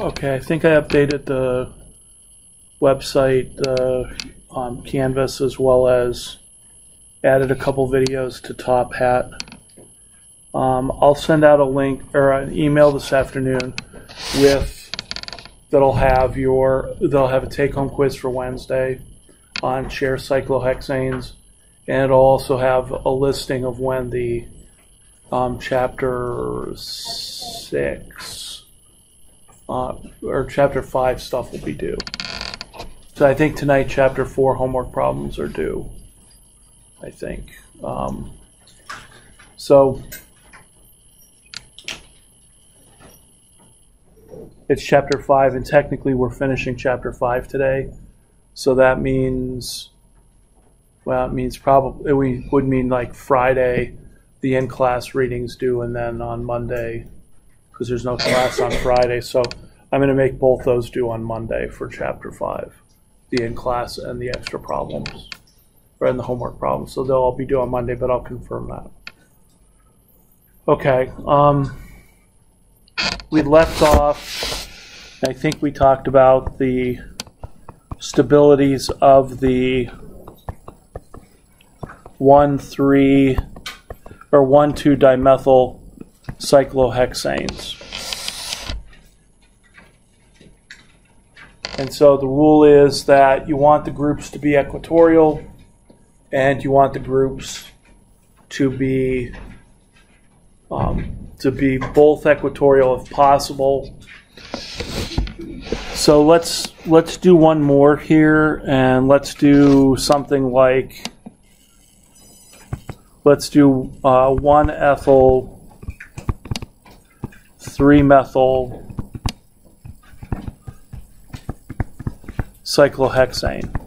Okay, I think I updated the website uh, on Canvas as well as added a couple videos to Top Hat. Um, I'll send out a link or an email this afternoon with that'll have your they'll have a take home quiz for Wednesday on chair cyclohexanes, and it'll also have a listing of when the um, chapter six uh, or chapter five stuff will be due. So I think tonight chapter four homework problems are due. I think. Um, so it's chapter five, and technically we're finishing chapter five today. So that means, well, it means probably it would mean like Friday, the in class readings due, and then on Monday, because there's no class on Friday. So I'm going to make both those due on Monday for chapter five, the in class and the extra problems, or in the homework problems. So they'll all be due on Monday, but I'll confirm that. Okay. Um, we left off, I think we talked about the stabilities of the 1 3 or 1 2 dimethyl cyclohexanes. And so the rule is that you want the groups to be equatorial and you want the groups to be um, to be both equatorial if possible. So let's let's do one more here, and let's do something like let's do uh, one ethyl, three methyl cyclohexane.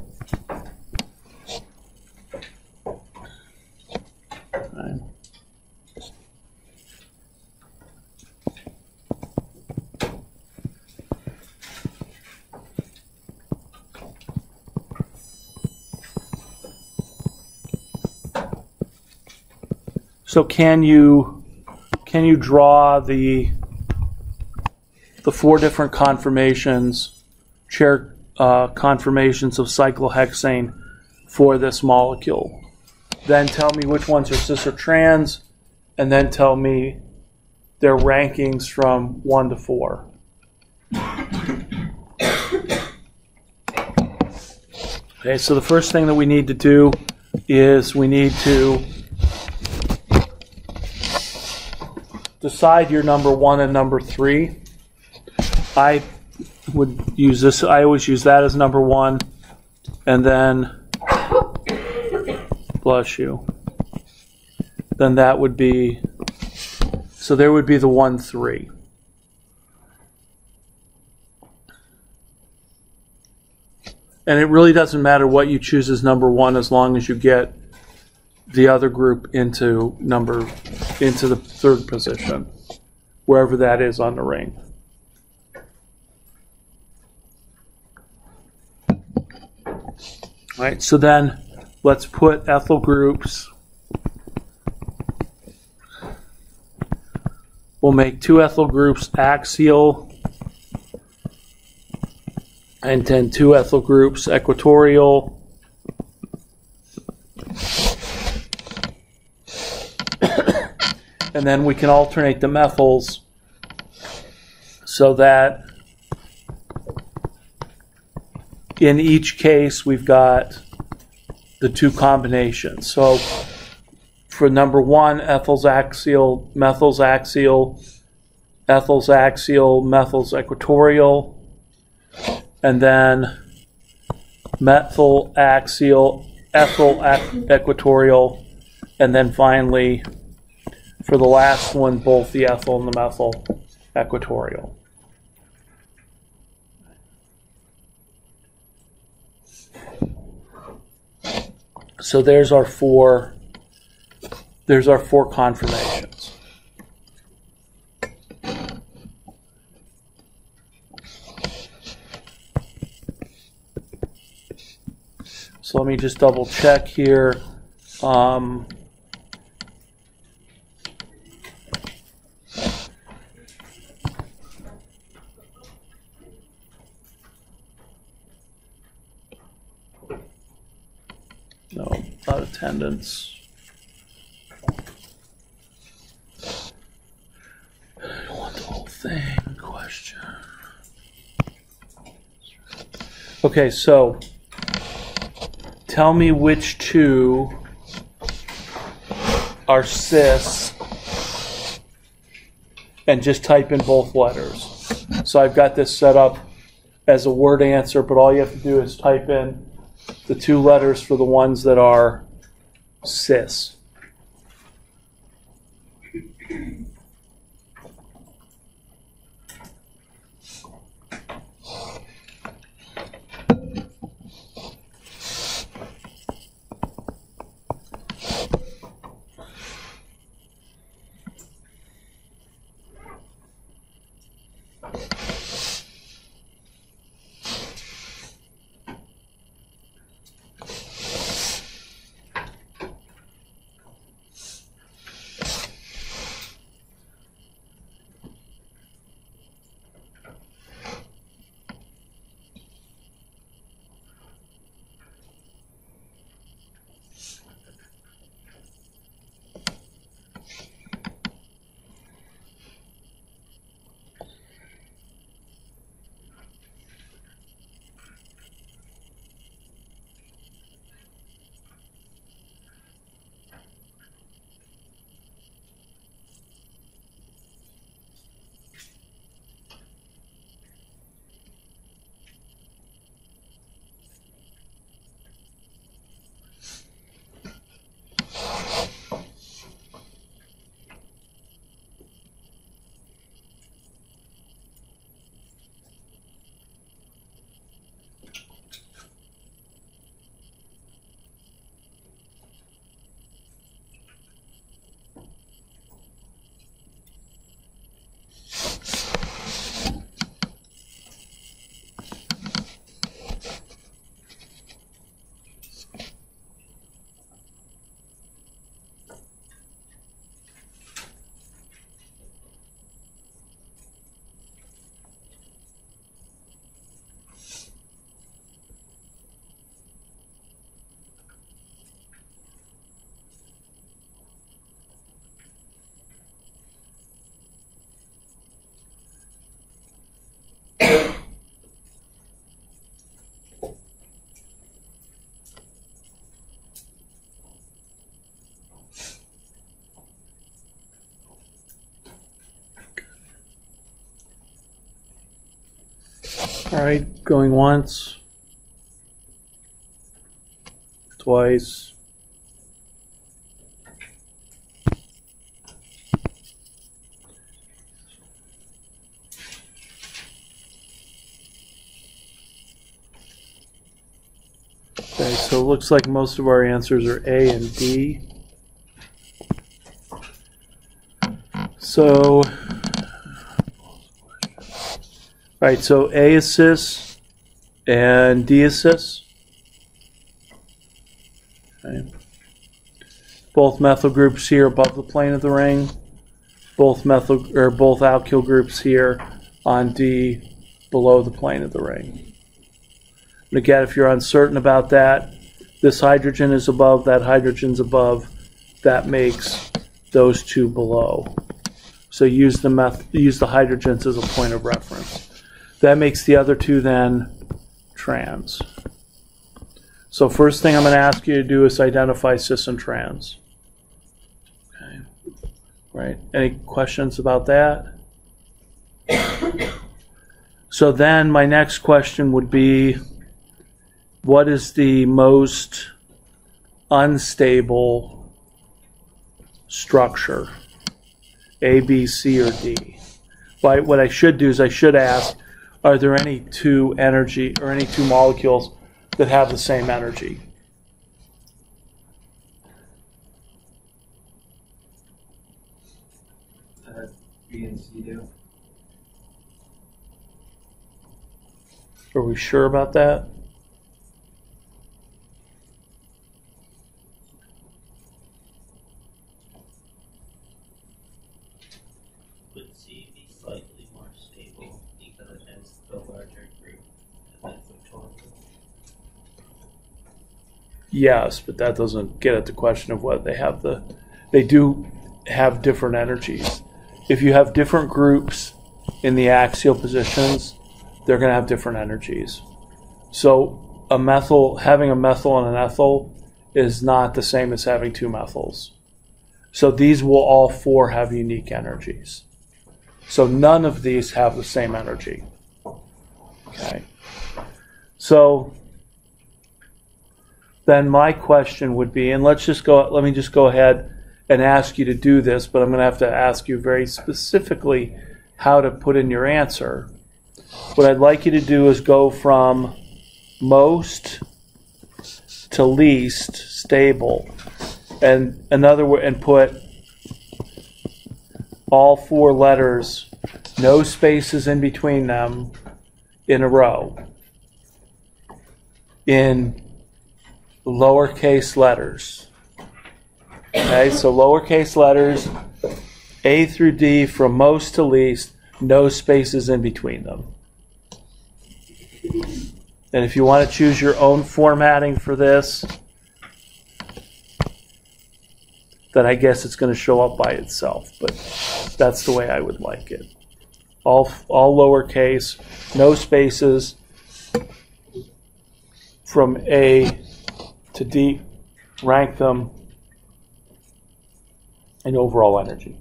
So can you can you draw the the four different conformations, chair uh, conformations of cyclohexane for this molecule? Then tell me which ones are cis or trans, and then tell me their rankings from one to four. Okay, so the first thing that we need to do is we need to decide your number one and number three. I would use this, I always use that as number one, and then, bless you, then that would be, so there would be the one, three. And it really doesn't matter what you choose as number one as long as you get the other group into number into the third position, wherever that is on the ring. Right, so then let's put ethyl groups. We'll make two ethyl groups axial and then two ethyl groups equatorial and then we can alternate the methyls so that in each case we've got the two combinations. So for number one, ethyls axial, methyls axial, ethyls axial, methyls equatorial, and then methyl axial, ethyl equatorial, and then finally for the last one, both the ethyl and the methyl equatorial. So there's our four there's our four conformations. So let me just double check here. Um, attendance. I want the whole thing, question. Okay, so tell me which two are cis and just type in both letters. So I've got this set up as a word answer, but all you have to do is type in the two letters for the ones that are cis. All right, going once, twice. Okay, so it looks like most of our answers are A and D. So, all right, so A is and D is. Okay. Both methyl groups here above the plane of the ring. Both methyl or both alkyl groups here on D below the plane of the ring. And again, if you're uncertain about that, this hydrogen is above, that hydrogen's above. That makes those two below. So use the meth- use the hydrogens as a point of reference. That makes the other two then trans. So first thing I'm going to ask you to do is identify cis and trans. Okay. Right. Any questions about that? So then my next question would be what is the most unstable structure? A, B, C, or D? But what I should do is I should ask, are there any two energy or any two molecules that have the same energy? Uh, B and C do. Are we sure about that? would C be slightly more stable because it has the larger group and then the total. Yes, but that doesn't get at the question of what they have the. They do have different energies. If you have different groups in the axial positions, they're going to have different energies. So a methyl, having a methyl and an ethyl, is not the same as having two methyls. So these will all four have unique energies. So none of these have the same energy. Okay. So then my question would be, and let's just go, let me just go ahead and ask you to do this, but I'm going to have to ask you very specifically how to put in your answer. What I'd like you to do is go from most to least stable, and another way, and put all four letters, no spaces in between them, in a row. In lowercase letters. Okay, so lowercase letters, A through D from most to least, no spaces in between them. And if you want to choose your own formatting for this, then I guess it's going to show up by itself. But that's the way I would like it. All, all lowercase, no spaces, from A to D, rank them in overall energy.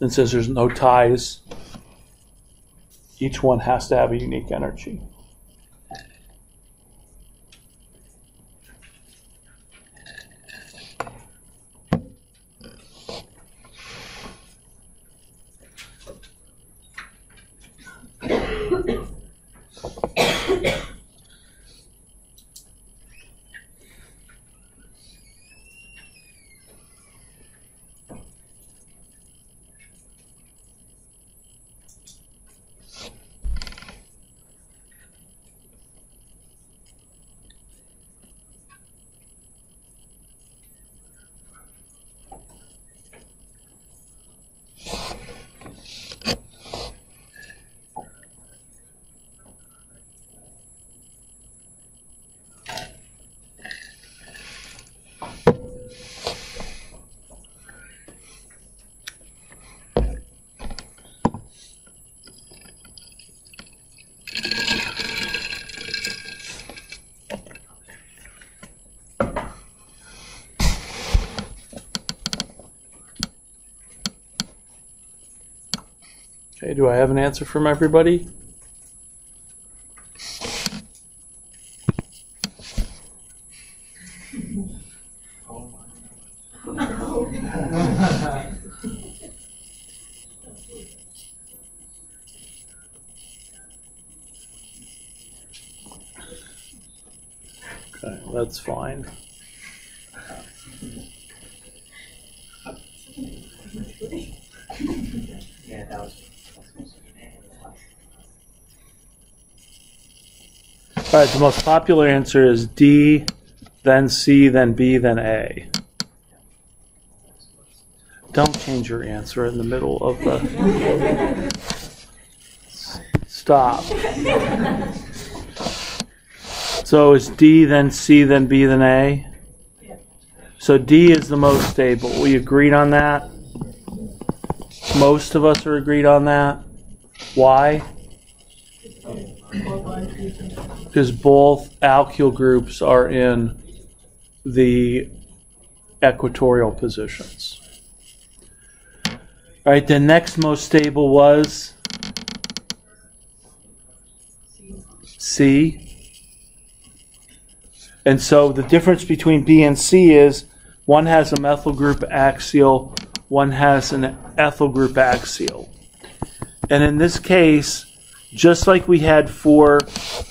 And since there's no ties, each one has to have a unique energy. Okay, do I have an answer from everybody? Okay, that's fine. Yeah, that was. All right, the most popular answer is D, then C, then B, then A. Don't change your answer in the middle of the. Stop. So it's D, then C, then B, then A? So D is the most stable. We agreed on that? Most of us are agreed on that. Why? Because both alkyl groups are in the equatorial positions. All right, the next most stable was C. And so the difference between B and C is one has a methyl group axial, one has an ethyl group axial. And in this case, just like we had for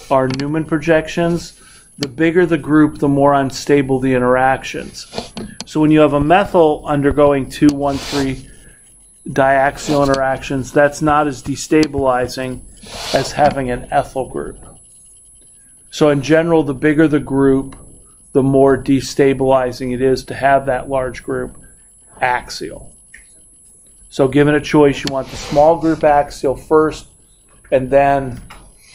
our Newman projections, the bigger the group, the more unstable the interactions. So when you have a methyl undergoing 2, 1, 3 diaxial interactions, that's not as destabilizing as having an ethyl group. So in general, the bigger the group, the more destabilizing it is to have that large group axial. So given a choice, you want the small group axial first, and then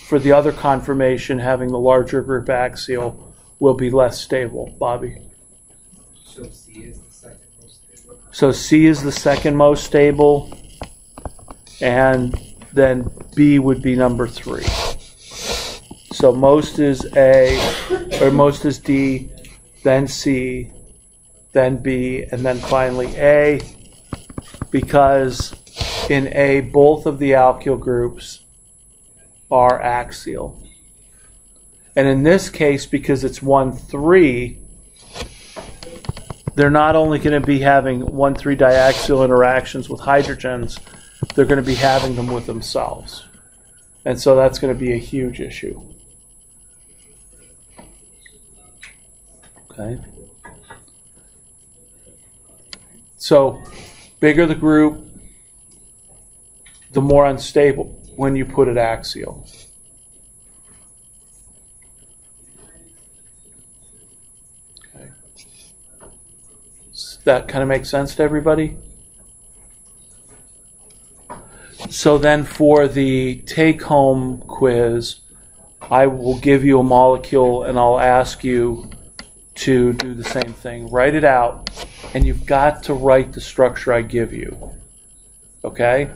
for the other conformation, having the larger group axial will be less stable. Bobby? So C is the second most stable. So C is the second most stable, and then B would be number three. So most is A, or most is D, then C, then B, and then finally A, because in A, both of the alkyl groups are axial. And in this case, because it's 1 3, they're not only going to be having 1 3 diaxial interactions with hydrogens, they're going to be having them with themselves. And so that's going to be a huge issue. Okay. So, bigger the group, the more unstable when you put it axial. Okay. That kind of makes sense to everybody? So then for the take home quiz, I will give you a molecule and I'll ask you to do the same thing. Write it out, and you've got to write the structure I give you. Okay?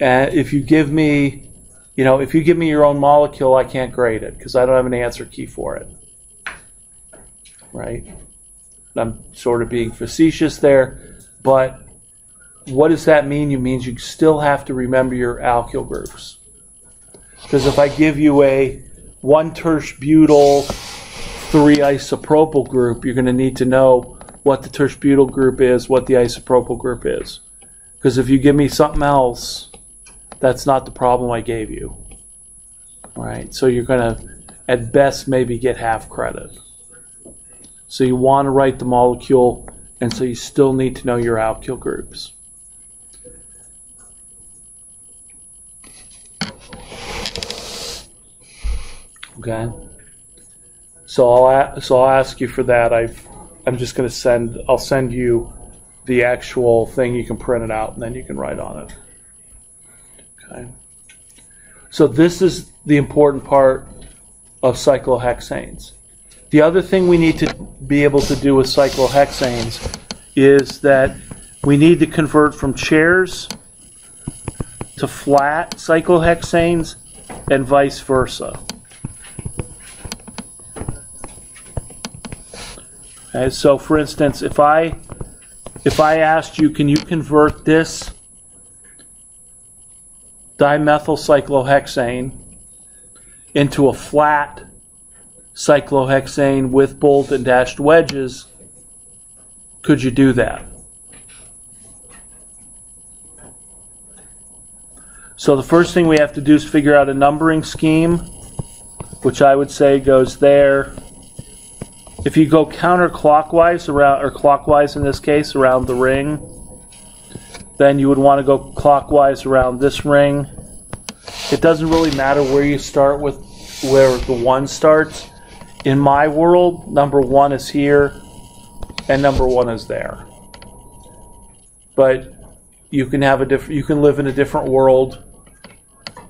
And if you give me, you know, if you give me your own molecule, I can't grade it because I don't have an answer key for it. Right? I'm sort of being facetious there, but what does that mean? You means you still have to remember your alkyl groups. Because if I give you a one tertiary butyl, three isopropyl group, you're going to need to know what the tertiary butyl group is, what the isopropyl group is. Because if you give me something else, that's not the problem I gave you. All right, so you're going to, at best, maybe get half credit. So you want to write the molecule, and so you still need to know your alkyl groups. Okay. So I'll so I'll ask you for that. I've I'm just going to send I'll send you the actual thing. You can print it out and then you can write on it. Okay. So this is the important part of cyclohexanes. The other thing we need to be able to do with cyclohexanes is that we need to convert from chairs to flat cyclohexanes and vice versa. Okay, so for instance, if I if I asked you, can you convert this dimethyl cyclohexane into a flat cyclohexane with bold and dashed wedges, could you do that? So the first thing we have to do is figure out a numbering scheme, which I would say goes there. If you go counterclockwise around, or clockwise in this case, around the ring, then you would want to go clockwise around this ring. It doesn't really matter where you start with where the one starts. In my world, number one is here, and number one is there. But you can have a different, you can live in a different world.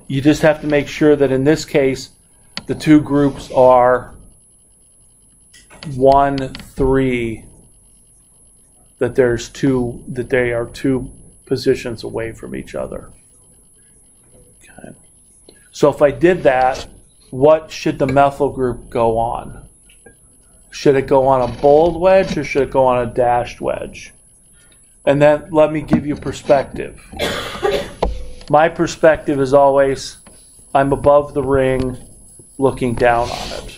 You just have to make sure that in this case, the two groups are one, three, that there's two, that they are two positions away from each other. Okay. So if I did that, what should the methyl group go on? Should it go on a bold wedge or should it go on a dashed wedge? And then let me give you perspective. My perspective is always I'm above the ring looking down on it.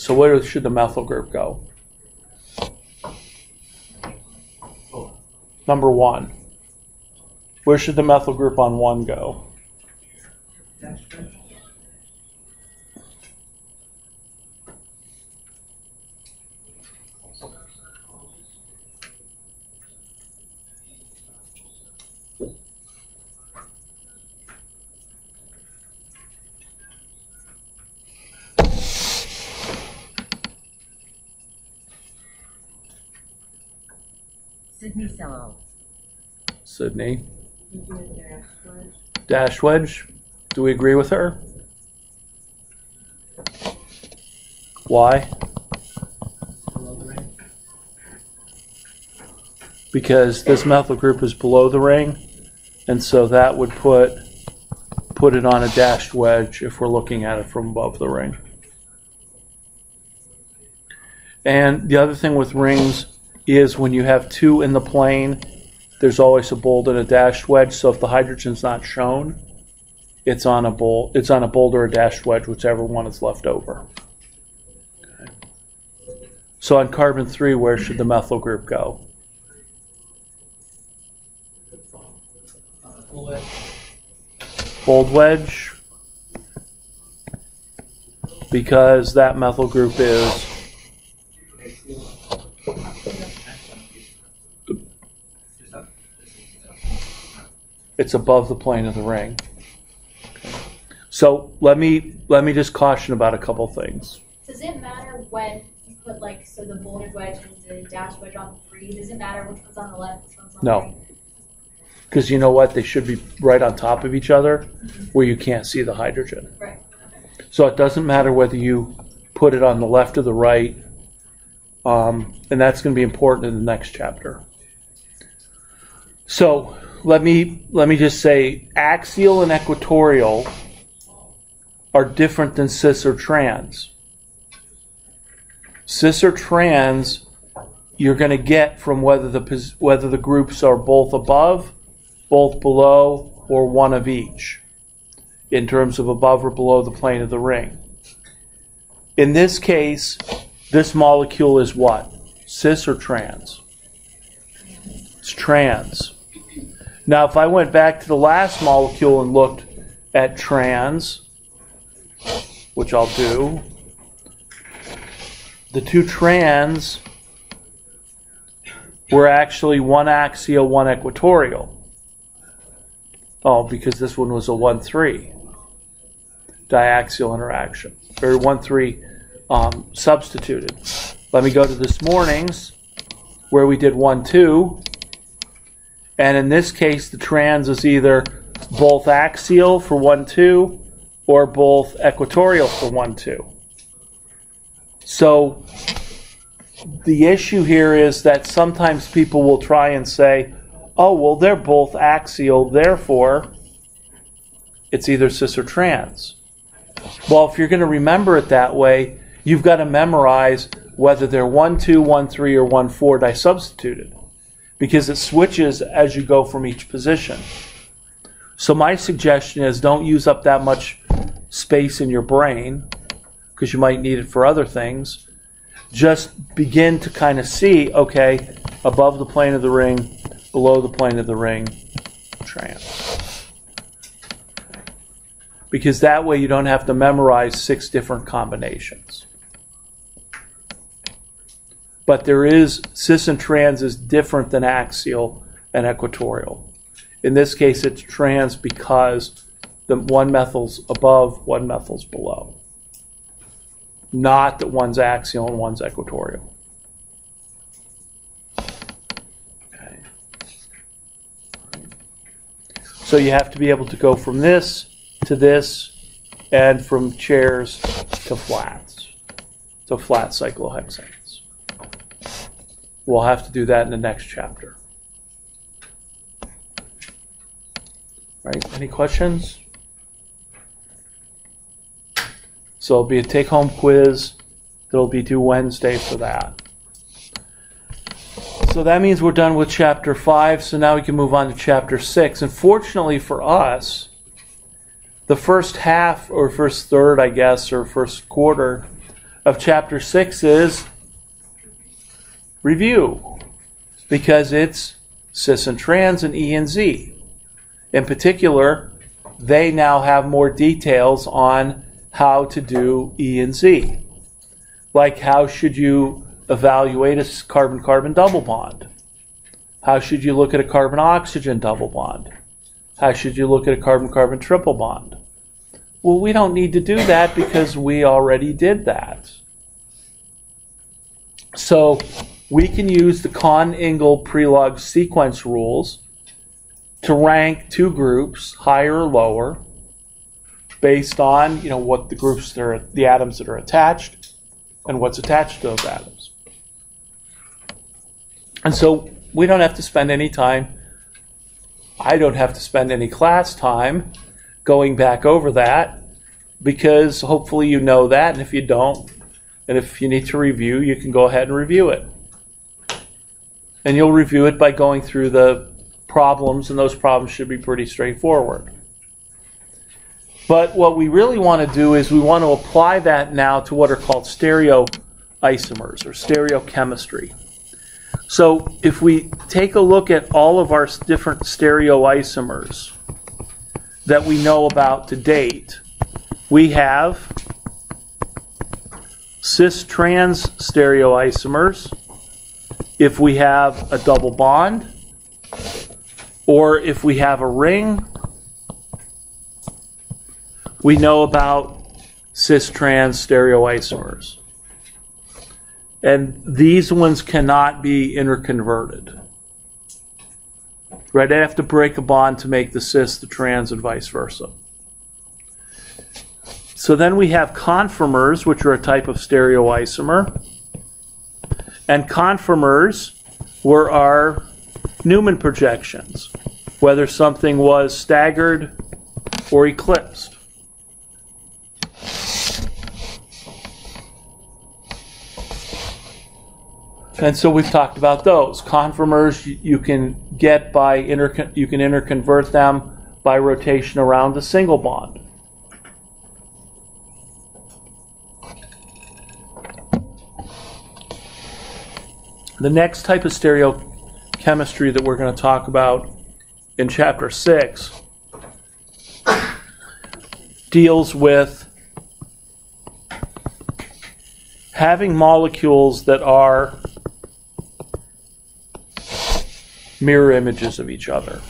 So where should the methyl group go? Number one. Where should the methyl group on one go? Sydney Sello. Sydney. Dash wedge. Do we agree with her? Why? Because this methyl group is below the ring, and so that would put put it on a dashed wedge if we're looking at it from above the ring. And the other thing with rings is when you have two in the plane, there's always a bold and a dashed wedge. So if the hydrogen's not shown, it's on a bold, it's on a bold or a dashed wedge, whichever one is left over. Okay. So on carbon three, where should the methyl group go? Bold wedge, because that methyl group is it's above the plane of the ring. So let me let me just caution about a couple things. Does it matter when you put like so the bolded wedge and the dash wedge on three? Does it matter which one's on the left, which one's on No. the right? Because you know what? They should be right on top of each other where you can't see the hydrogen. Right. So it doesn't matter whether you put it on the left or the right. Um, and that's going to be important in the next chapter. So let me let me just say axial and equatorial are different than cis or trans. Cis or trans you're going to get from whether the whether the groups are both above, both below, or one of each in terms of above or below the plane of the ring. In this case, this molecule is what? Cis or trans? It's trans. Now, if I went back to the last molecule and looked at trans, which I'll do, the two trans were actually one axial, one equatorial. Oh, because this one was a 1 3 diaxial interaction, or 1 3 um, substituted. Let me go to this morning's where we did 1 2. And in this case, the trans is either both axial for 1 2 or both equatorial for 1 2. So the issue here is that sometimes people will try and say, oh, well, they're both axial, therefore it's either cis or trans. Well, if you're going to remember it that way, you've got to memorize whether they're 1 2, 1 3, or 1 4 disubstituted because it switches as you go from each position. So, my suggestion is don't use up that much space in your brain because you might need it for other things. Just begin to kind of see okay, above the plane of the ring, below the plane of the ring, trans. Because that way you don't have to memorize six different combinations. But there is, cis and trans is different than axial and equatorial. In this case, it's trans because the one methyl's above, one methyl's below. Not that one's axial and one's equatorial. Okay. So you have to be able to go from this to this and from chairs to flats. To flat cyclohexanes. We'll have to do that in the next chapter. Right? Any questions? So it'll be a take home quiz. It'll be due Wednesday for that. So that means we're done with chapter 5. So now we can move on to chapter 6. And fortunately for us, the first half, or first third, I guess, or first quarter of chapter 6 is review because it's cis and trans and E and Z. In particular, they now have more details on how to do E and Z. Like how should you evaluate a carbon carbon double bond? How should you look at a carbon oxygen double bond? How should you look at a carbon carbon triple bond? Well, we don't need to do that because we already did that. So we can use the Cahn-Ingold-Prelog sequence rules to rank two groups, higher or lower, based on you know what the groups that are the atoms that are attached and what's attached to those atoms. And so we don't have to spend any time. I don't have to spend any class time going back over that because hopefully you know that, and if you don't, and if you need to review, you can go ahead and review it. And you'll review it by going through the problems, and those problems should be pretty straightforward. But what we really want to do is we want to apply that now to what are called stereoisomers or stereochemistry. So if we take a look at all of our different stereoisomers that we know about to date, we have cis trans stereoisomers if we have a double bond or if we have a ring we know about cis trans stereoisomers and these ones cannot be interconverted. Right? I have to break a bond to make the cis the trans and vice versa. So then we have conformers, which are a type of stereoisomer. And conformers were our Newman projections, whether something was staggered or eclipsed. And so we've talked about those. Conformers you can get by inter you can interconvert them by rotation around the single bond. The next type of stereochemistry that we're going to talk about in chapter 6 deals with having molecules that are mirror images of each other.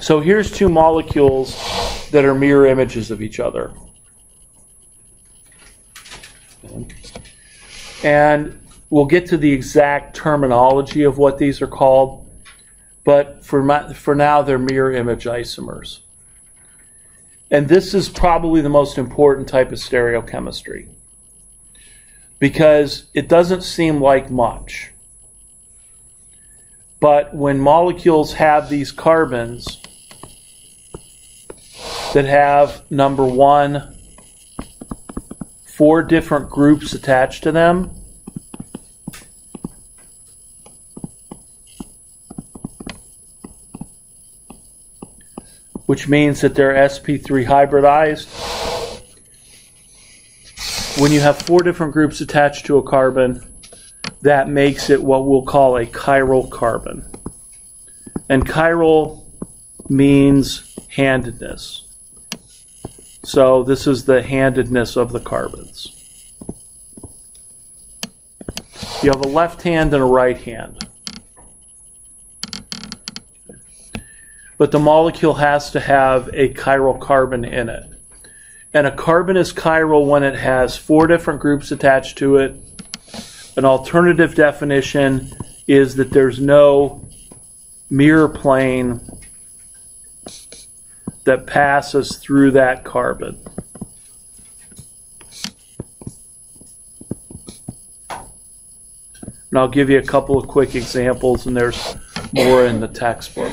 So here's two molecules that are mirror images of each other. And we'll get to the exact terminology of what these are called, but for, my, for now, they're mirror image isomers. And this is probably the most important type of stereochemistry because it doesn't seem like much. But when molecules have these carbons, that have number one, four different groups attached to them. Which means that they're sp3 hybridized. When you have four different groups attached to a carbon, that makes it what we'll call a chiral carbon. And chiral means handedness. So this is the handedness of the carbons. You have a left hand and a right hand. But the molecule has to have a chiral carbon in it. And a carbon is chiral when it has four different groups attached to it. An alternative definition is that there's no mirror plane that passes through that carbon. And I'll give you a couple of quick examples, and there's more in the textbook.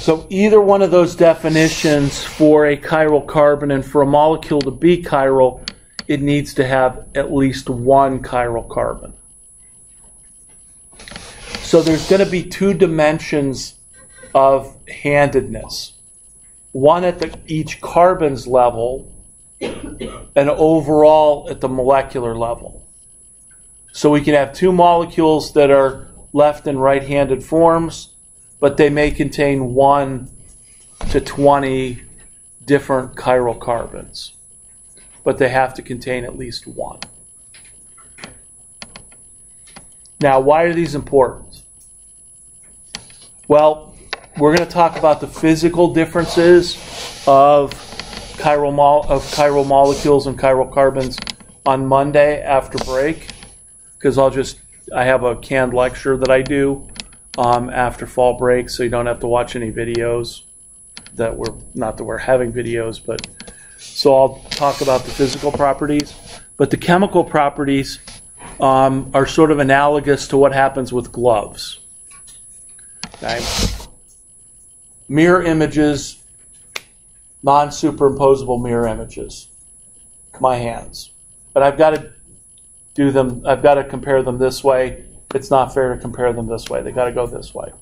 So, either one of those definitions for a chiral carbon and for a molecule to be chiral, it needs to have at least one chiral carbon. So, there's going to be two dimensions of handedness. One at the, each carbon's level, and overall at the molecular level. So we can have two molecules that are left and right handed forms, but they may contain one to 20 different chiral carbons. But they have to contain at least one. Now, why are these important? Well, we're going to talk about the physical differences of chiral mol- of chiral molecules and chiral carbons on Monday after break because I'll just I have a canned lecture that I do um, after fall break, so you don't have to watch any videos that we're not that we're having videos, but so I'll talk about the physical properties, but the chemical properties um, are sort of analogous to what happens with gloves. Okay? Mirror images, non-superimposable mirror images. My hands, but I've got to do them. I've got to compare them this way. It's not fair to compare them this way. They've got to go this way.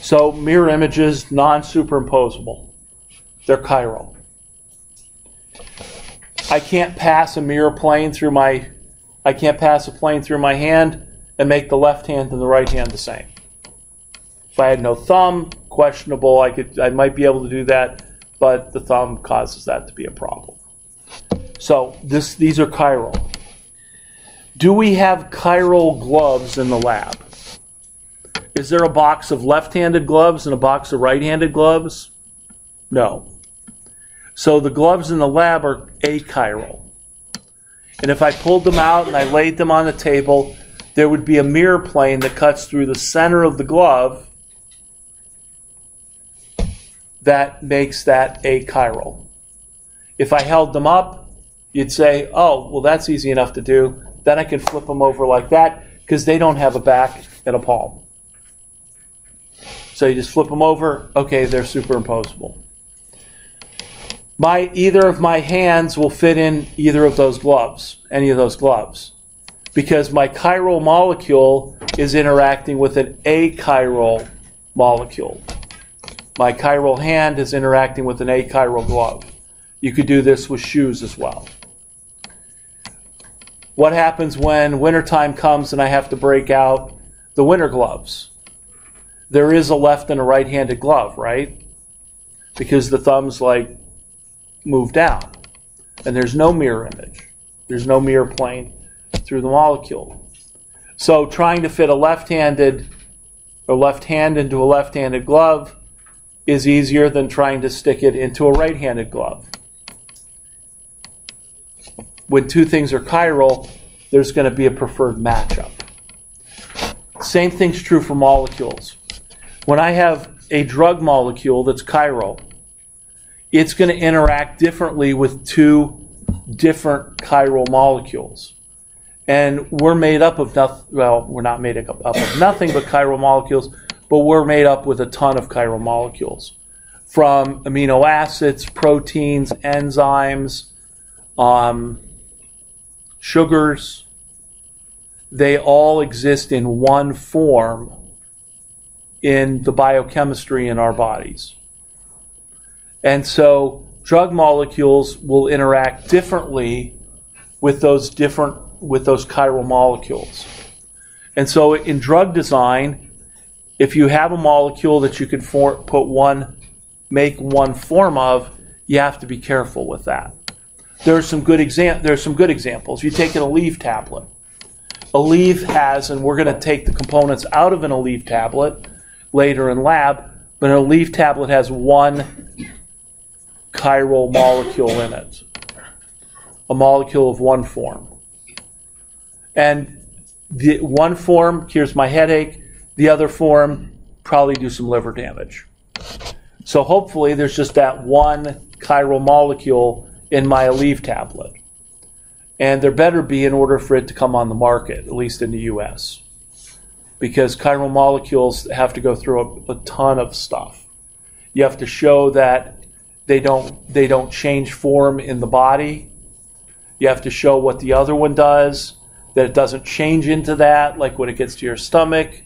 So mirror images, non-superimposable. They're chiral. I can't pass a mirror plane through my I can't pass a plane through my hand and make the left hand and the right hand the same. If I had no thumb, questionable. I could I might be able to do that, but the thumb causes that to be a problem. So this these are chiral. Do we have chiral gloves in the lab? Is there a box of left-handed gloves and a box of right-handed gloves? No. So the gloves in the lab are achiral. And if I pulled them out and I laid them on the table, there would be a mirror plane that cuts through the center of the glove that makes that achiral. If I held them up, you'd say, oh, well, that's easy enough to do. Then I can flip them over like that because they don't have a back and a palm. So you just flip them over. Okay, they're superimposable. My either of my hands will fit in either of those gloves, any of those gloves, because my chiral molecule is interacting with an achiral molecule. My chiral hand is interacting with an achiral glove. You could do this with shoes as well. What happens when wintertime comes and I have to break out the winter gloves? there is a left and a right handed glove, right? Because the thumb's like move down. And there's no mirror image. There's no mirror plane through the molecule. So trying to fit a left handed or left hand into a left handed glove is easier than trying to stick it into a right handed glove. When two things are chiral, there's going to be a preferred matchup. Same thing's true for molecules. When I have a drug molecule that's chiral, it's going to interact differently with two different chiral molecules. And we're made up of nothing, well, we're not made up of nothing but chiral molecules, but we're made up with a ton of chiral molecules from amino acids, proteins, enzymes, um, sugars. They all exist in one form in the biochemistry in our bodies. And so drug molecules will interact differently with those different with those chiral molecules. And so in drug design, if you have a molecule that you can for, put one make one form of, you have to be careful with that. There are some good exam there are some good examples. You take an Aleve tablet. A Aleve has, and we're going to take the components out of an Aleve tablet later in lab, but an Aleve tablet has one chiral molecule in it, a molecule of one form. And the one form cures my headache, the other form probably do some liver damage. So hopefully there's just that one chiral molecule in my Aleve tablet. And there better be in order for it to come on the market, at least in the US because chiral molecules have to go through a, a ton of stuff. You have to show that they don't they don't change form in the body. You have to show what the other one does, that it doesn't change into that, like when it gets to your stomach,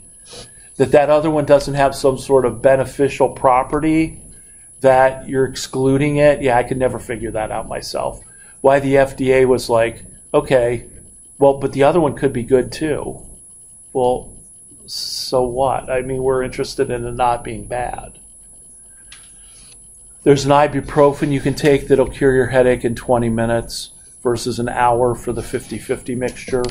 that that other one doesn't have some sort of beneficial property that you're excluding it. Yeah, I could never figure that out myself. Why the FDA was like, okay, well, but the other one could be good too. Well, so what? I mean, we're interested in it not being bad. There's an ibuprofen you can take that'll cure your headache in 20 minutes versus an hour for the 50 50 mixture.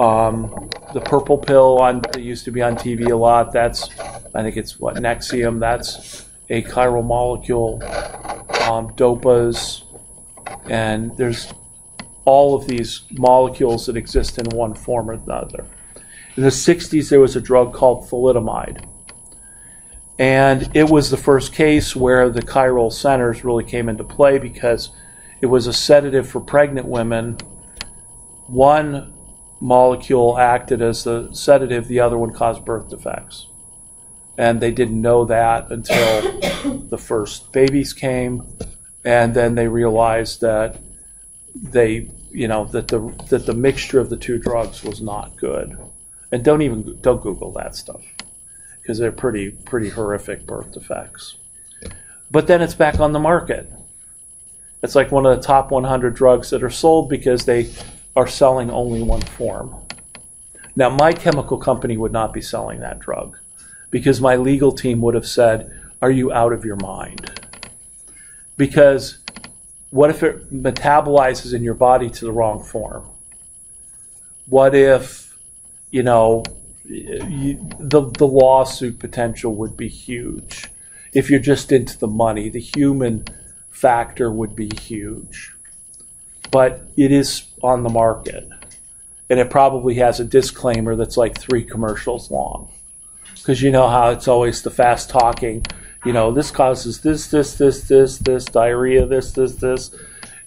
Um, the purple pill on that used to be on TV a lot. That's I think it's what Nexium. That's a chiral molecule. um, dopas, and there's all of these molecules that exist in one form or another. In the 60s, there was a drug called thalidomide. And it was the first case where the chiral centers really came into play because it was a sedative for pregnant women. One molecule acted as the sedative, the other one caused birth defects. And they didn't know that until the first babies came, and then they realized that they, you know, that the that the mixture of the two drugs was not good. And don't even don't Google that stuff because they're pretty pretty horrific birth defects. But then it's back on the market. It's like one of the top 100 drugs that are sold because they are selling only one form. Now, my chemical company would not be selling that drug because my legal team would have said, Are you out of your mind? Because what if it metabolizes in your body to the wrong form? What if, you know, you, the, the lawsuit potential would be huge. If you're just into the money, the human factor would be huge. But it is on the market. And it probably has a disclaimer that's like three commercials long. Because you know how it's always the fast talking, you know, this causes this, this, this, this, this, diarrhea, this, this, this.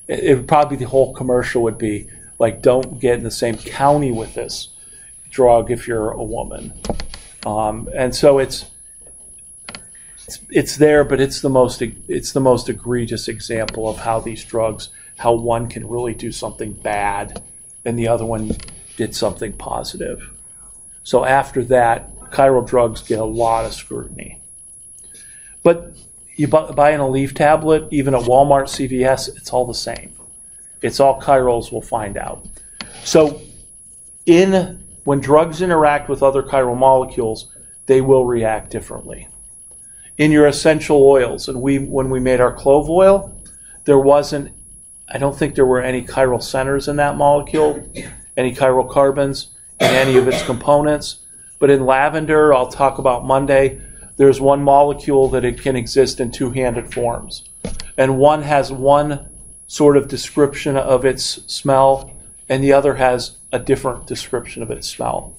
It, it would probably the whole commercial would be like, don't get in the same county with this drug if you're a woman. Um, and so it's, it's it's there, but it's the most it's the most egregious example of how these drugs, how one can really do something bad, and the other one did something positive. So after that, chiral drugs get a lot of scrutiny. But you bu- buy an Aleve tablet, even at Walmart, CVS, it's all the same. It's all chirals. We'll find out. So in when drugs interact with other chiral molecules, they will react differently. In your essential oils, and we when we made our clove oil, there wasn't I don't think there were any chiral centers in that molecule, any chiral carbons in any of its components. But in lavender, I'll talk about Monday, there's one molecule that it can exist in two-handed forms. And one has one sort of description of its smell, and the other has a different description of its smell,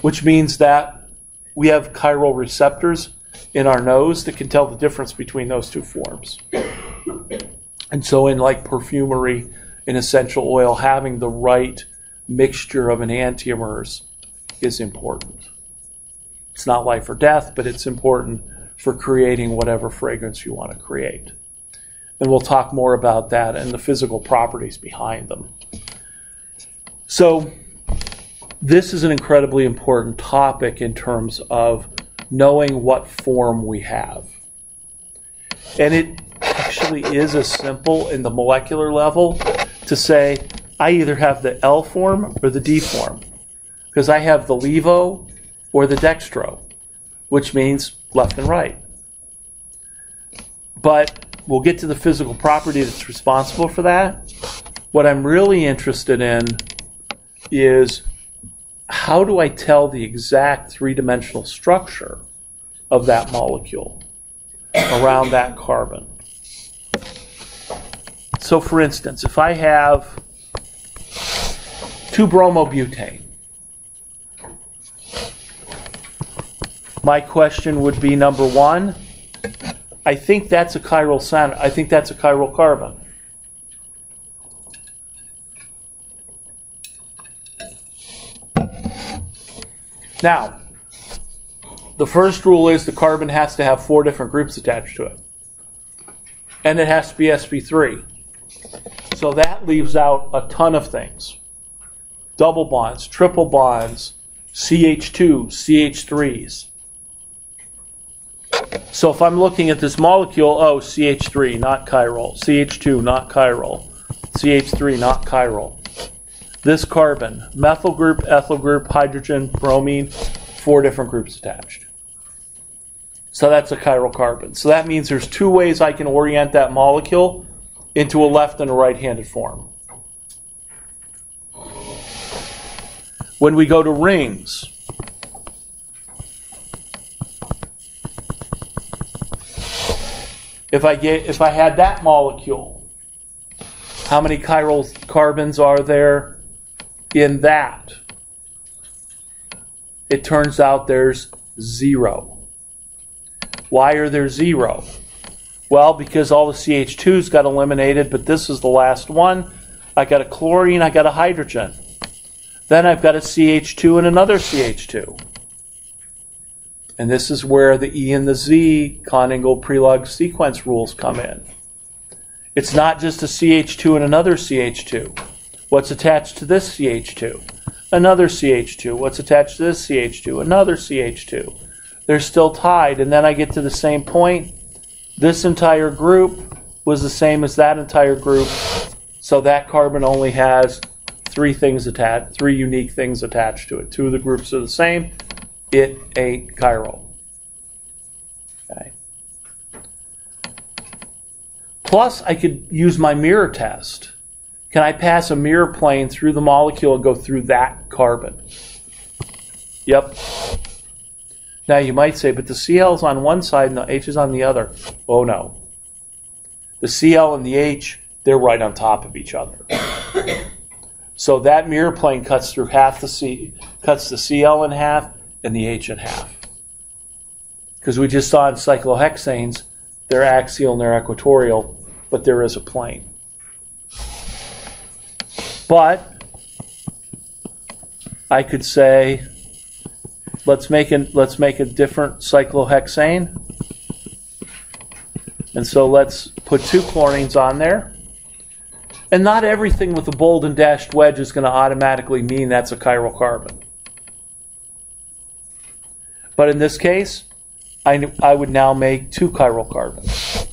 which means that we have chiral receptors in our nose that can tell the difference between those two forms. And so, in like perfumery, in essential oil, having the right mixture of enantiomers is important. It's not life or death, but it's important for creating whatever fragrance you want to create. And we'll talk more about that and the physical properties behind them. So, this is an incredibly important topic in terms of knowing what form we have. And it actually is as simple in the molecular level to say, I either have the L form or the D form, because I have the levo or the dextro, which means left and right. But we'll get to the physical property that's responsible for that. What I'm really interested in is how do I tell the exact three dimensional structure of that molecule around that carbon? So, for instance, if I have 2 bromobutane, my question would be number one, I think that's a chiral center. I think that's a chiral carbon. Now, the first rule is the carbon has to have four different groups attached to it. And it has to be sp3. So that leaves out a ton of things double bonds, triple bonds, CH2, CH3s. So if I'm looking at this molecule, oh, CH3, not chiral, CH2, not chiral, CH3, not chiral. This carbon, methyl group, ethyl group, hydrogen, bromine, four different groups attached. So that's a chiral carbon. So that means there's two ways I can orient that molecule into a left and a right-handed form. When we go to rings, If I get if I had that molecule, how many chiral carbons are there in that? It turns out there's zero. Why are there zero? Well, because all the CH2s got eliminated, but this is the last one. I got a chlorine, I got a hydrogen. Then I've got a CH2 and another CH2. And this is where the E and the Z Cahn-Ingold-Prelog sequence rules come in. It's not just a CH2 and another CH2. What's attached to this CH2? Another CH2. What's attached to this CH2? Another CH2. They're still tied, and then I get to the same point. This entire group was the same as that entire group, so that carbon only has three things attached, three unique things attached to it. Two of the groups are the same. It ain't chiral. Okay. Plus, I could use my mirror test. Can I pass a mirror plane through the molecule and go through that carbon? Yep. Now you might say, but the Cl is on one side and the H is on the other. Oh no. The Cl and the H, they're right on top of each other. so that mirror plane cuts through half the C, cuts the Cl in half and the H in half. Because we just saw in cyclohexanes, they're axial and they're equatorial, but there is a plane. But I could say, let's make a, let's make a different cyclohexane. And so let's put two chlorines on there. And not everything with a bold and dashed wedge is going to automatically mean that's a chiral carbon. But in this case, I, I would now make two chiral carbons.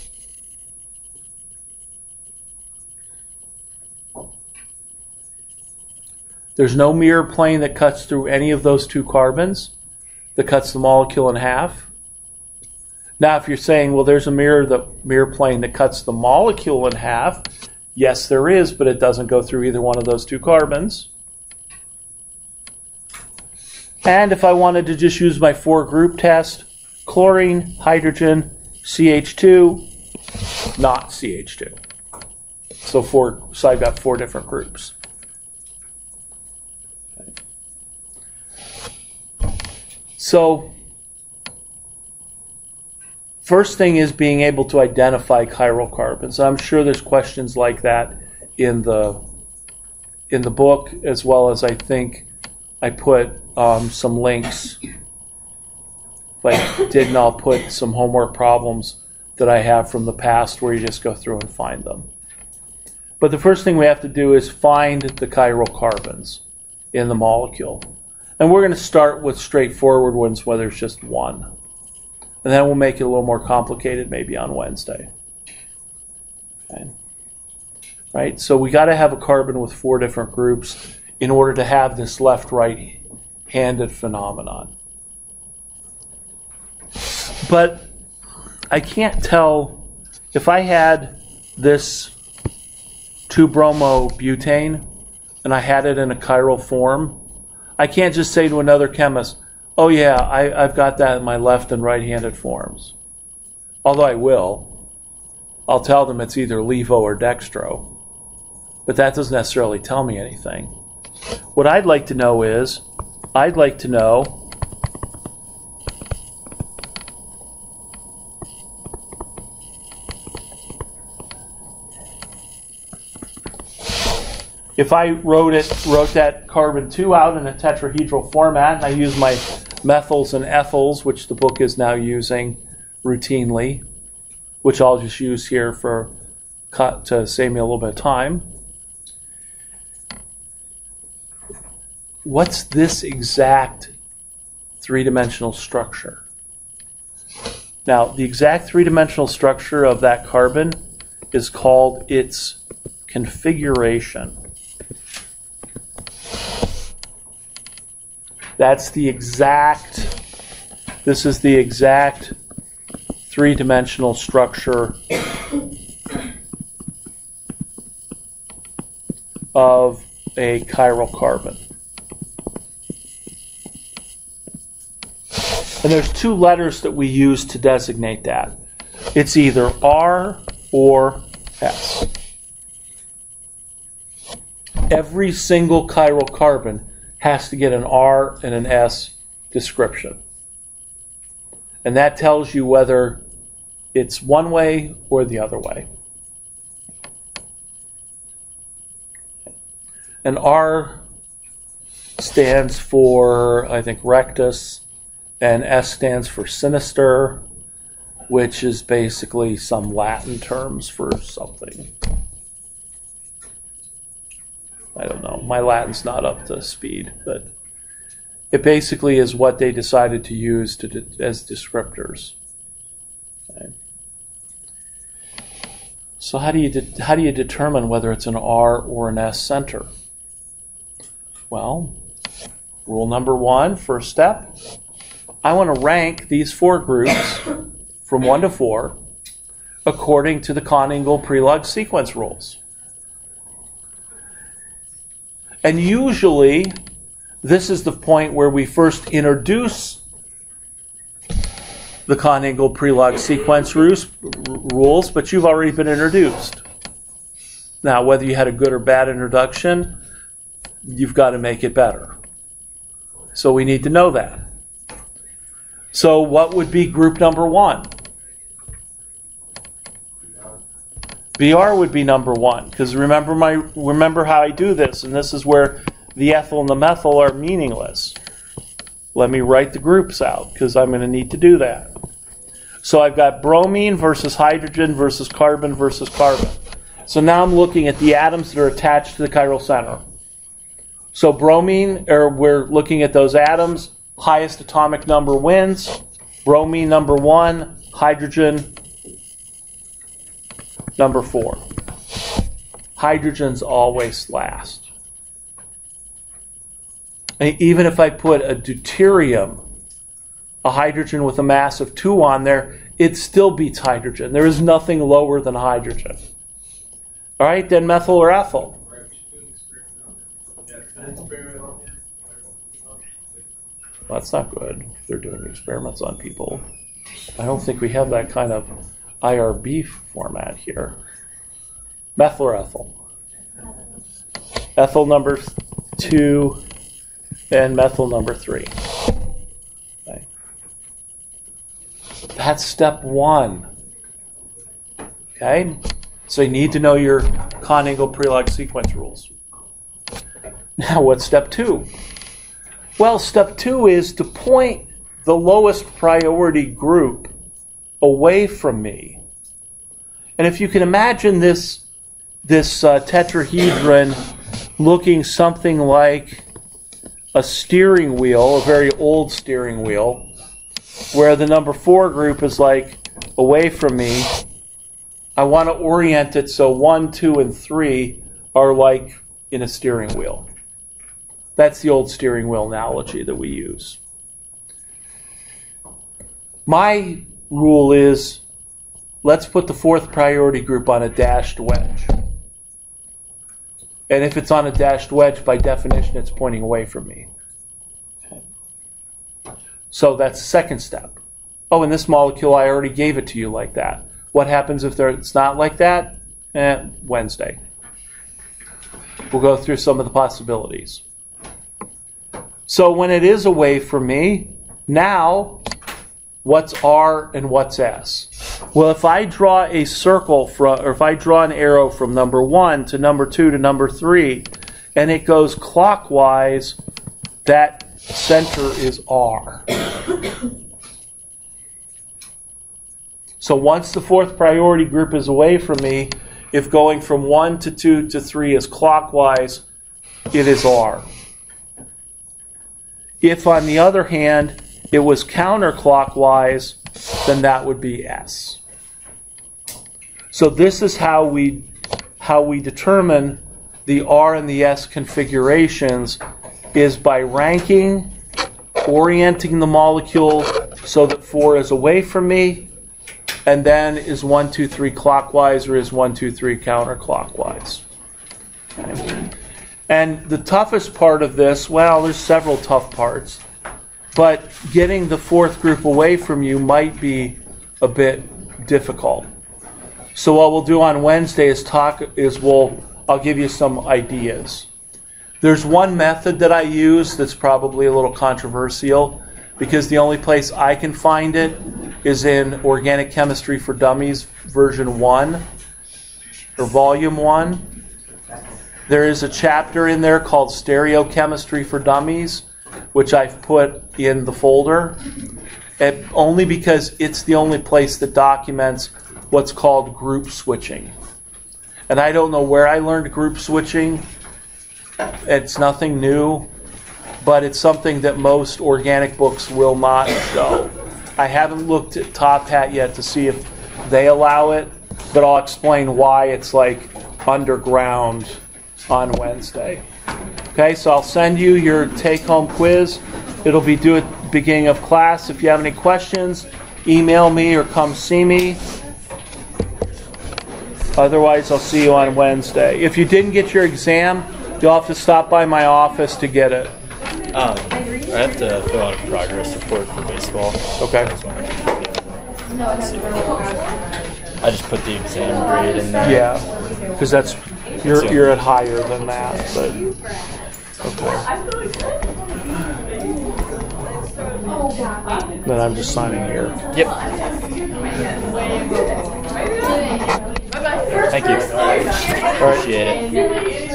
There's no mirror plane that cuts through any of those two carbons that cuts the molecule in half. Now, if you're saying, well, there's a mirror the mirror plane that cuts the molecule in half, yes, there is, but it doesn't go through either one of those two carbons. And if I wanted to just use my four group test, chlorine, hydrogen, CH2, not CH2. So four so I've got four different groups. So first thing is being able to identify chiral carbons. I'm sure there's questions like that in the in the book as well as I think I put um, some links. If I didn't, I'll put some homework problems that I have from the past where you just go through and find them. But the first thing we have to do is find the chiral carbons in the molecule. And we're going to start with straightforward ones where there's just one. And then we'll make it a little more complicated maybe on Wednesday. Okay. Right? So we got to have a carbon with four different groups in order to have this left right handed phenomenon. But I can't tell if I had this 2 bromo butane and I had it in a chiral form, I can't just say to another chemist, oh, yeah, I, I've got that in my left and right handed forms. Although I will. I'll tell them it's either levo or dextro. But that doesn't necessarily tell me anything. What I'd like to know is, I'd like to know if I wrote it, wrote that carbon two out in a tetrahedral format, and I use my methyls and ethyls, which the book is now using routinely, which I'll just use here for to save me a little bit of time. What's this exact three-dimensional structure? Now, the exact three-dimensional structure of that carbon is called its configuration. That's the exact, this is the exact three dimensional structure of a chiral carbon. And there's two letters that we use to designate that. It's either R or S. Every single chiral carbon has to get an R and an S description. And that tells you whether it's one way or the other way. And R stands for, I think, rectus, and S stands for sinister, which is basically some Latin terms for something. I don't know. My Latin's not up to speed, but it basically is what they decided to use to de- as descriptors. Okay. So how do you how do you determine whether it's an R or an S center? Well, rule number one, first step, I want to rank these four groups from one to four according to the Cahn-Ingold-Prelog sequence rules. And usually, this is the point where we first introduce the Cahn-Ingold-Prelog sequence rules, rules, but you've already been introduced. Now, whether you had a good or bad introduction, you've got to make it better. So we need to know that. So, what would be group number one? BR would be number one because remember my remember how I do this, and this is where the ethyl and the methyl are meaningless. Let me write the groups out because I'm going to need to do that. So I've got bromine versus hydrogen versus carbon versus carbon. So now I'm looking at the atoms that are attached to the chiral center. So bromine, or we're looking at those atoms. Highest atomic number wins. Bromine number one, hydrogen number four. Hydrogen's always last. And even if I put a deuterium, a hydrogen with a mass of two on there, it still beats hydrogen. There is nothing lower than hydrogen. All right, then methyl or ethyl. Well, that's not good. They're doing experiments on people. I don't think we have that kind of IRB format here. Methyl or ethyl? Ethyl number two and methyl number three. Okay. That's step one. Okay? So you need to know your Cahn-Ingold-Prelog sequence rules. Now, what's step two? Well, step two is to point the lowest priority group away from me. And if you can imagine this, this uh, tetrahedron looking something like a steering wheel, a very old steering wheel, where the number four group is like away from me, I want to orient it so one, two, and three are like in a steering wheel. That's the old steering wheel analogy that we use. My rule is let's put the fourth priority group on a dashed wedge. And if it's on a dashed wedge, by definition, it's pointing away from me. Okay. So that's the second step. Oh, in this molecule, I already gave it to you like that. What happens if it's not like that? Eh, Wednesday. We'll go through some of the possibilities. So when it is away from me, now what's R and what's S? Well, if I draw a circle from, or if I draw an arrow from number one to number two to number three, and it goes clockwise, that center is R. So once the fourth priority group is away from me, if going from one to two to three is clockwise, it is R. If, on the other hand, it was counterclockwise, then that would be S. So this is how we how we determine the R and the S configurations is by ranking, orienting the molecule so that 4 is away from me, and then is 1, 2, 3 clockwise or is 1, 2, 3 counterclockwise. Okay. And the toughest part of this, well, there's several tough parts, but getting the fourth group away from you might be a bit difficult. So what we'll do on Wednesday is talk is we'll I'll give you some ideas. There's one method that I use that's probably a little controversial because the only place I can find it is in Organic Chemistry for Dummies version 1 or volume 1. There is a chapter in there called Stereochemistry for Dummies, which I've put in the folder, only because it's the only place that documents what's called group switching. And I don't know where I learned group switching. It's nothing new, but it's something that most organic books will not show. I haven't looked at Top Hat yet to see if they allow it, but I'll explain why it's like underground on Wednesday. Okay, so I'll send you your take home quiz. It'll be due at the beginning of class. If you have any questions, email me or come see me. Otherwise, I'll see you on Wednesday. If you didn't get your exam, you'll have to stop by my office to get it. Um, I have to fill out a progress report for baseball. Okay. I just put the exam grade in there. Yeah, because that's you're you're at higher than that, but okay. Then I'm just signing here. Yep. Thank you. Appreciate it.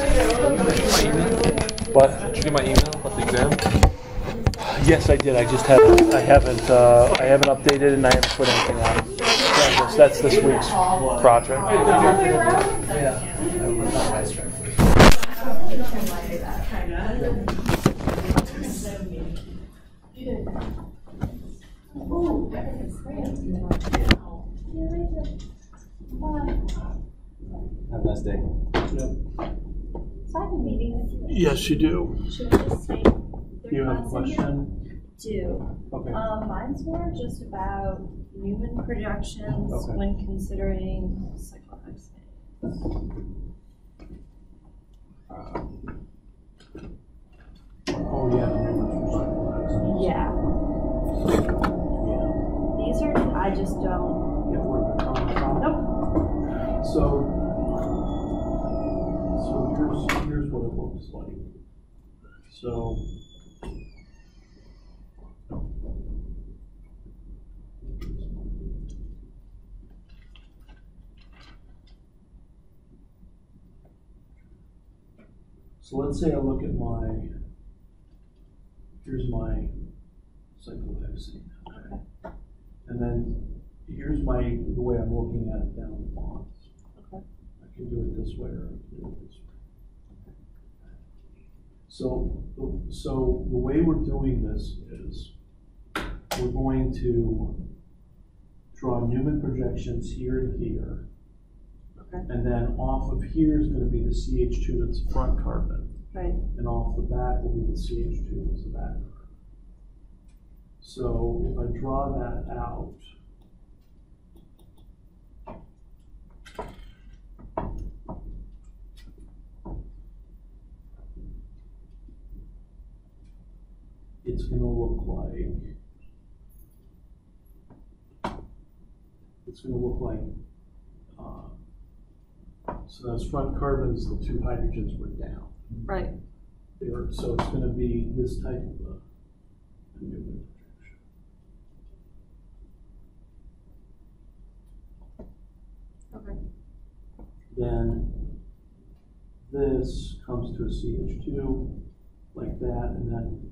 What? Did you get my email about the exam? Yes, I did. I just haven't. I haven't. Uh, I haven't updated and I haven't put anything on. Canvas. That's this week's project. Have a nice day. So I have a meeting with you. Yes, you do. Should I just say? their You have a class in here? question? do. Okay. Um, mine's more just about Newman projections Okay. when considering cyclohexane. Oh yeah. Yeah, these are, I just don't, Yeah, where they're coming from. nope. So, so here's, here's what it looks like. So. So let's say I look at my, here's my cyclohexane, okay? And then here's my, the way I'm looking at it down the bonds. Okay. I can do it this way or I can do it this way. So, so the way we're doing this is, we're going to draw Newman projections here and here. Okay. And then off of here is gonna be the CH two that's the front carbon. Right. And off the back will be the CH two that's the back carbon. So if I draw that out, it's gonna look like it's gonna look like so those front carbons, the two hydrogens were down. Right. There, so it's gonna be this type of a, a projection. Okay. Then this comes to a CH two, like that, and then,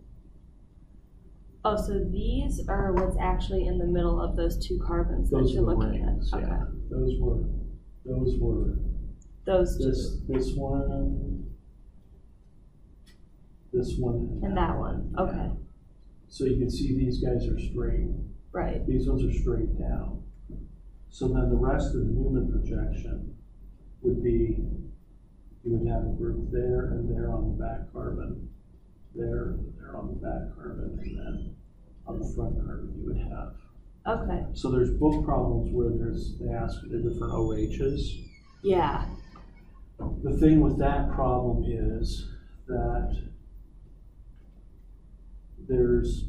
Oh, so these are what's actually in the middle of those two carbons that you're looking rings, at? Okay. yeah. Those were, those were, Those two this, this one, this one. and that one, okay, So you can see these guys are straight. right, These ones are straight down. So then the rest of the Newman projection would be, you would have a group there and there on the back carbon, there, there on the back carbon, and then on the front carbon you would have. okay, So there's book problems where there's, they ask the different OHs. yeah, The thing with that problem is that there's,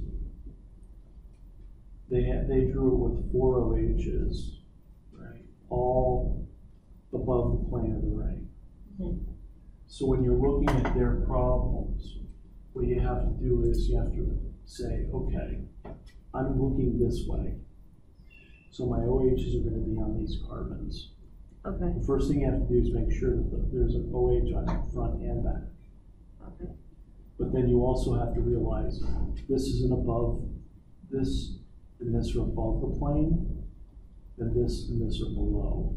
they, they drew it with four OHs all above the plane of the ray. Mhm. So when you're looking at their problems, what you have to do is you have to say, okay, I'm looking this way. So my OHs are gonna be on these carbons. Okay, The first thing you have to do is make sure that the- there's an OH on front and back. okay, But then you also have to realize this is an above this and this are above the plane, and this and this are below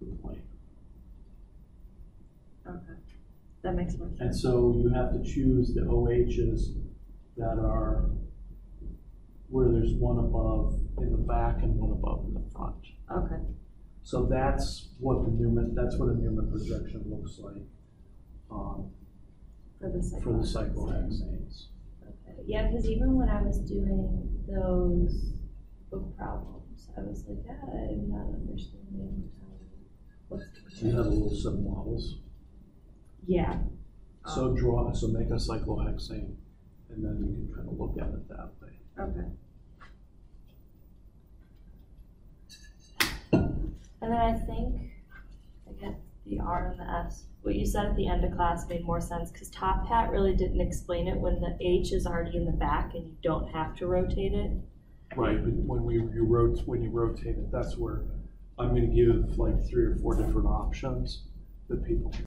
the plane. okay. That makes more And sense. so you have to choose the OHs that are where there's one above in the back and one above in the front. Okay, So that's what the Newman, that's what a Newman projection looks like, um, for the cycle. for the cyclohexanes. Okay, yeah, because even when I was doing those book problems, I was like, ah, I'm not understanding what's. So you have a little set of models. Yeah, So draw, so make a cyclohexane, and then you can kind of look at it that way. okay. And then I think, I get the R and the S. What you said at the end of class made more sense because Top Hat really didn't explain it when the H is already in the back and you don't have to rotate it. Right, but when we, you wrote, when you rotate it, that's where I'm gonna give like three or four different options that people can